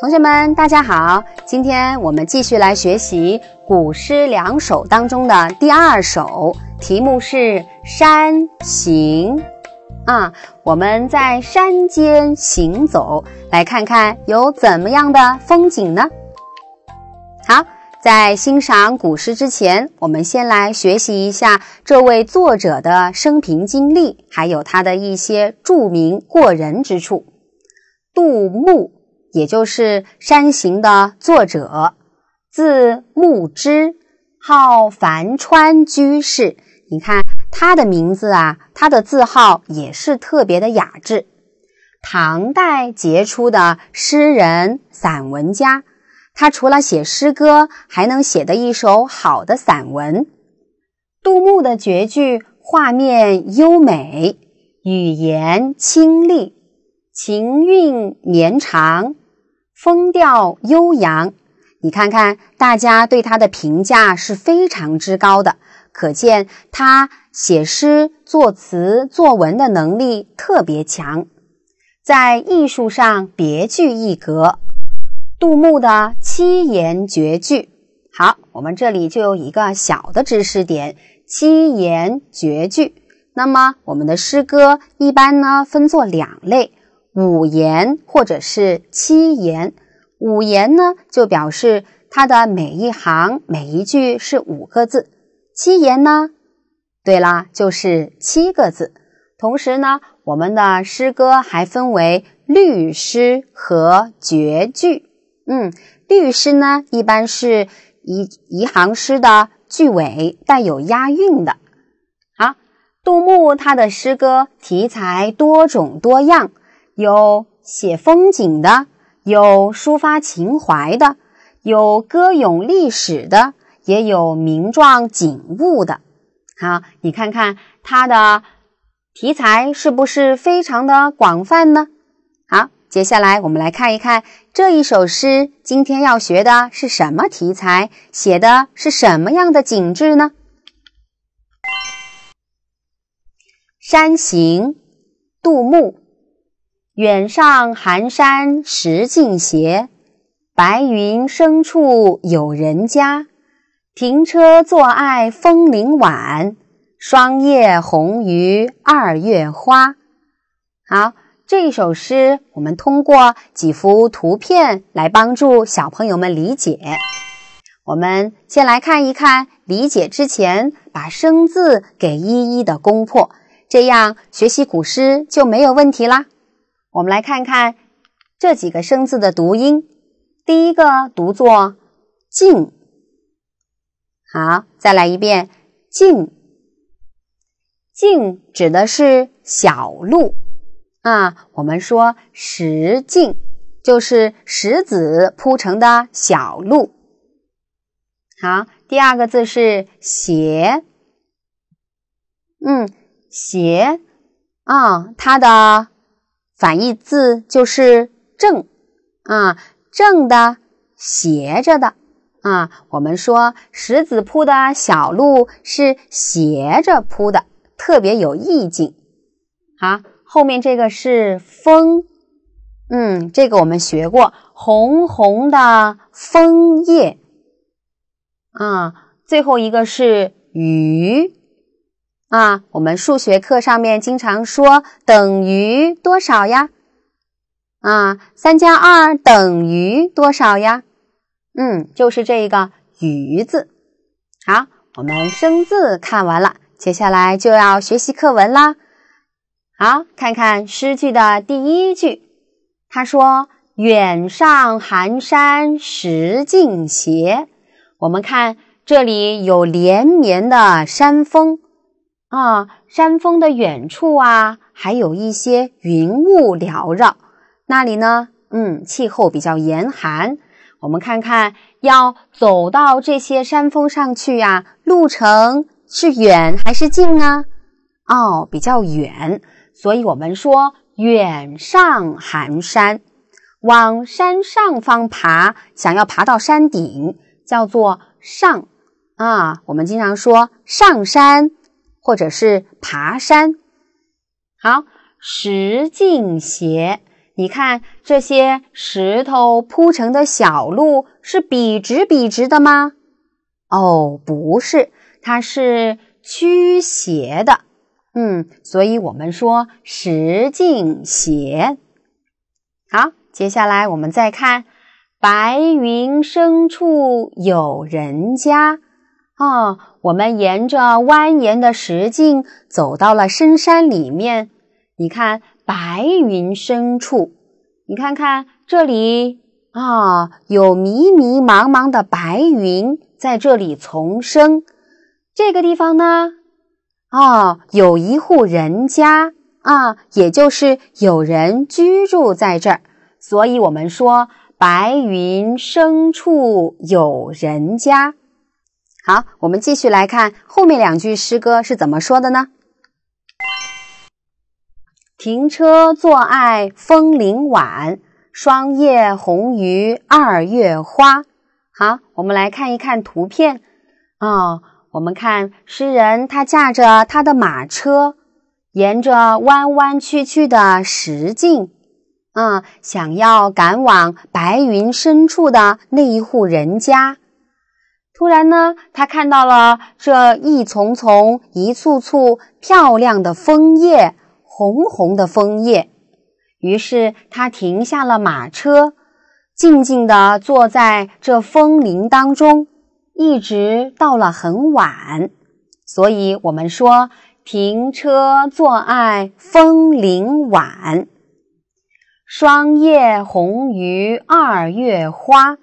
同学们，大家好！今天我们继续来学习《古诗两首》当中的第二首，题目是《山行》啊。我们在山间行走，来看看有怎么样的风景呢？好，在欣赏古诗之前，我们先来学习一下这位作者的生平经历，还有他的一些著名过人之处。杜牧。也就是《山行》的作者，字牧之，号樊川居士。你看他的名字啊，他的字号也是特别的雅致。唐代杰出的诗人、散文家，他除了写诗歌，还能写得一手好的散文。杜牧的绝句画面优美，语言清丽，情韵绵长。风调悠扬，你看看，大家对他的评价是非常之高的，可见他写诗、作词、作文的能力特别强，在艺术上别具一格。杜牧的七言绝句，好，我们这里就有一个小的知识点：七言绝句。那么，我们的诗歌一般呢分作两类。五言或者是七言，五言呢就表示它的每一行每一句是五个字，七言呢，对啦，就是七个字。同时呢，我们的诗歌还分为律诗和绝句。嗯，律诗呢一般是一一行诗的句尾带有押韵的。好，杜牧他的诗歌题材多种多样。有写风景的，有抒发情怀的，有歌咏历史的，也有名状景物的。好，你看看它的题材是不是非常的广泛呢？好，接下来我们来看一看这一首诗，今天要学的是什么题材，写的是什么样的景致呢？《山行》，杜牧。远上寒山石径斜，白云深处有人家。停车坐爱枫林晚，霜叶红于二月花。好，这首诗我们通过几幅图片来帮助小朋友们理解。我们先来看一看，理解之前把生字给一一的攻破，这样学习古诗就没有问题啦。我们来看看这几个生字的读音。第一个读作“静”，好，再来一遍“静”。静指的是小路啊。我们说石径就是石子铺成的小路。好，第二个字是“斜”，嗯，“斜”啊，它的。反义字就是正啊，正的、斜着的啊。我们说石子铺的小路是斜着铺的，特别有意境。好，后面这个是枫，嗯，这个我们学过，红红的枫叶啊。最后一个是雨。啊，我们数学课上面经常说等于多少呀？啊，三加二等于多少呀？嗯，就是这个“鱼”字。好，我们生字看完了，接下来就要学习课文啦。好，看看诗句的第一句，他说：“远上寒山石径斜。”我们看这里有连绵的山峰。啊，山峰的远处啊，还有一些云雾缭绕。那里呢，嗯，气候比较严寒。我们看看，要走到这些山峰上去呀，路程是远还是近呢？哦，比较远。所以我们说远上寒山，往山上方爬，想要爬到山顶，叫做上。啊，我们经常说上山。或者是爬山，好，石径斜，你看这些石头铺成的小路是笔直笔直的吗？哦，不是，它是曲斜的。嗯，所以我们说石径斜。好，接下来我们再看“白云深处有人家”。啊，我们沿着蜿蜒的石径走到了深山里面。你看。白云深处，你看看这里啊，有迷迷茫茫的白云在这里丛生。这个地方呢，啊，有一户人家啊，也就是有人居住在这儿，所以我们说白云深处有人家。好，我们继续来看后面两句诗歌是怎么说的呢？停车坐爱枫林晚，霜叶红于二月花。好，我们来看一看图片啊。我们看诗人他驾着他的马车，沿着弯弯曲曲的石径，啊，想要赶往白云深处的那一户人家。突然呢，他看到了这一丛丛、一簇簇漂亮的枫叶。红红的枫叶，于是他停下了马车，静静地坐在这枫林当中，一直到了很晚。所以，我们说“停车坐爱枫林晚，霜叶红于二月花”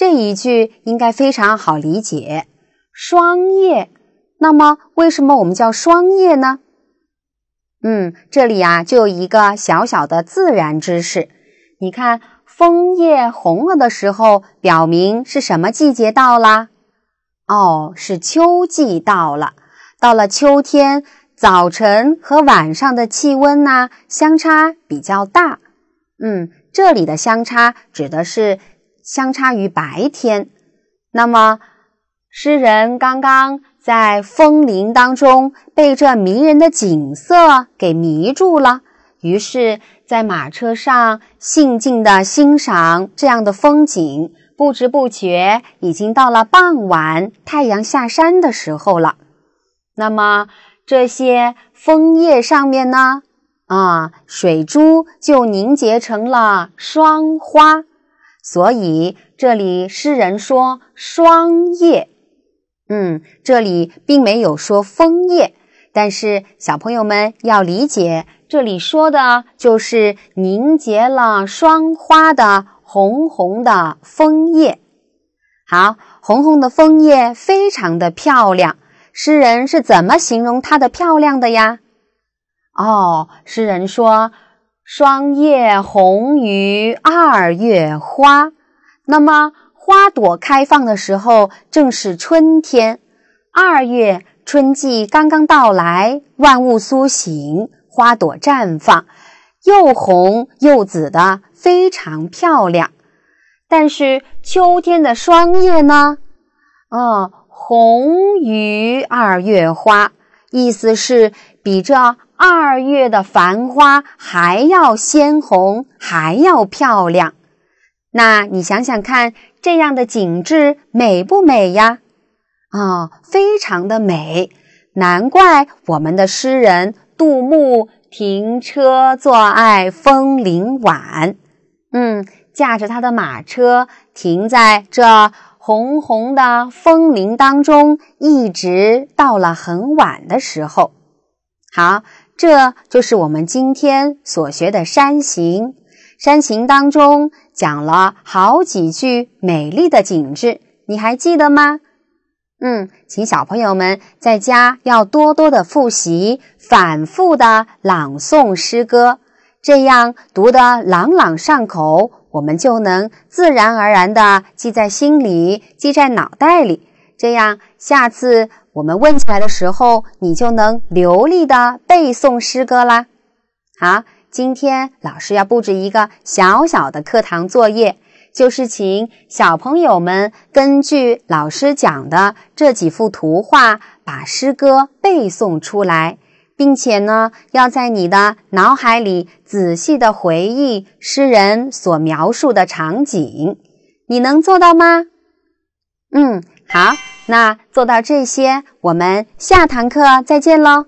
这一句应该非常好理解。霜叶，那么为什么我们叫霜叶呢？嗯，这里啊就有一个小小的自然知识。你看，枫叶红了的时候，表明是什么季节到了？哦，是秋季到了。到了秋天，早晨和晚上的气温呢相差比较大。嗯，这里的相差指的是相差于白天。那么，诗人刚刚。在枫林当中，被这迷人的景色给迷住了，于是，在马车上静静地欣赏这样的风景。不知不觉，已经到了傍晚，太阳下山的时候了。那么，这些枫叶上面呢，啊，水珠就凝结成了霜花，所以这里诗人说霜叶。嗯，这里并没有说枫叶，但是小朋友们要理解，这里说的就是凝结了霜花的红红的枫叶。好，红红的枫叶非常的漂亮。诗人是怎么形容它的漂亮的呀？哦，诗人说：“霜叶红于二月花。”那么。花朵开放的时候正是春天，二月春季刚刚到来，万物苏醒，花朵绽放，又红又紫的，非常漂亮。但是秋天的霜叶呢？哦，红于二月花，意思是比这二月的繁花还要鲜红，还要漂亮。那你想想看。这样的景致美不美呀？啊，非常的美，难怪我们的诗人杜牧停车坐爱枫林晚。嗯，驾着他的马车停在这红红的枫林当中，一直到了很晚的时候。好，这就是我们今天所学的山行。山行当中讲了好几句美丽的景致，你还记得吗？嗯，请小朋友们在家要多多的复习，反复的朗诵诗歌，这样读得朗朗上口，我们就能自然而然的记在心里，记在脑袋里。这样下次我们问起来的时候你就能流利的背诵诗歌啦。好今天老师要布置一个小小的课堂作业就是请小朋友们根据老师讲的这几幅图画把诗歌背诵出来并且呢要在你的脑海里仔细的回忆诗人所描述的场景。你能做到吗？嗯好。那做到这些我们下堂课再见喽